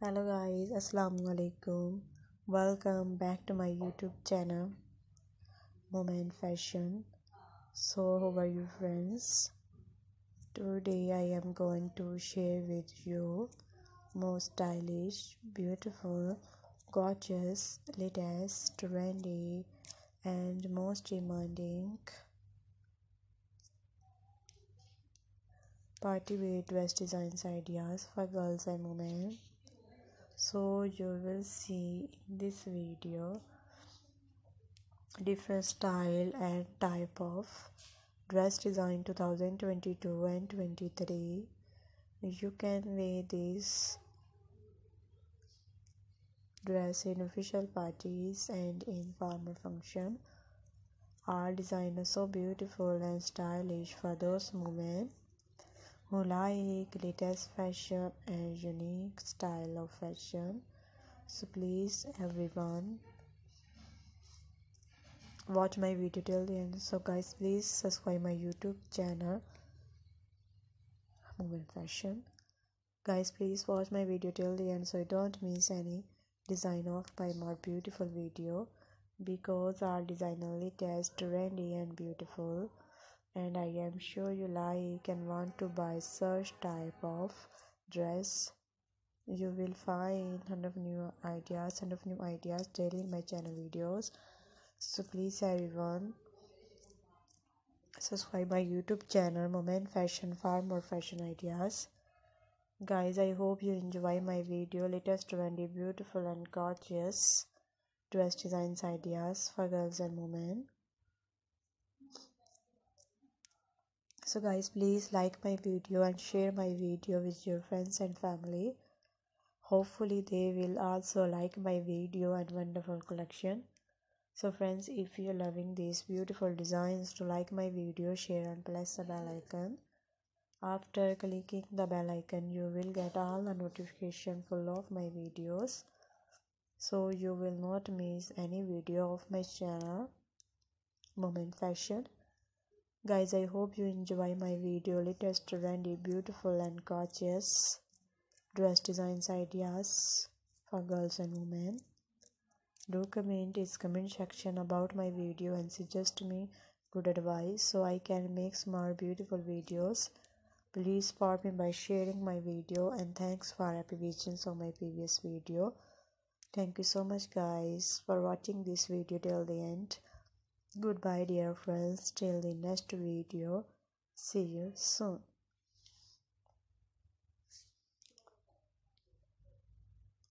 hello guys. Assalamu alaikum welcome back to my youtube channel Women Fashion. So how are you friends? Today i am going to share with you most stylish beautiful gorgeous latest trendy and most demanding party wear dress designs ideas for girls and women so you will see in this video different style and type of dress design 2022 and 23 you can wear this dress in official parties and in formal function. Our design is so beautiful and stylish for those moments who like latest fashion and unique style of fashion. So please everyone watch my video till the end. So guys please subscribe my youtube channel Women Fashion. Guys please watch my video till the end so you don't miss any design of my more beautiful video because our design only test trendy and beautiful and I am sure you like and want to buy such type of dress. You will find ton of new ideas ton of new ideas daily in my channel videos. So please everyone subscribe my youtube channel Women Fashion for more fashion ideas. Guys i hope you enjoy my video. Latest trendy beautiful and gorgeous dress designs ideas for girls and women so guys please like my video and share my video with your friends and family. Hopefully they will also like my video and wonderful collection. So friends if you're loving these beautiful designs to like my video share and press the bell icon. After clicking the bell icon you will get all the notification full of my videos. So you will not miss any video of my channel Women Fashion guys i hope you enjoy my video. Latest trendy beautiful and gorgeous dress designs ideas for girls and women. Do comment in comment section about my video and suggest me good advice so i can make more beautiful videos. Please support me by sharing my video and thanks for happy visions of my previous video. Thank you so much guys for watching this video till the end Goodbye dear friends till the next video. See you soon.